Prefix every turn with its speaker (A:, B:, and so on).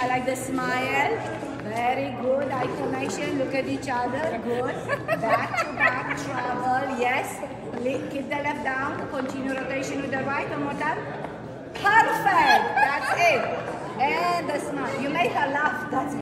A: I like the smile. Very good. Eye connection. Look at each other. Good. Back to back travel. Yes. Keep the left down. Continue rotation with the right. One more time. Perfect. That's it. And the smile. You make her laugh. That's it.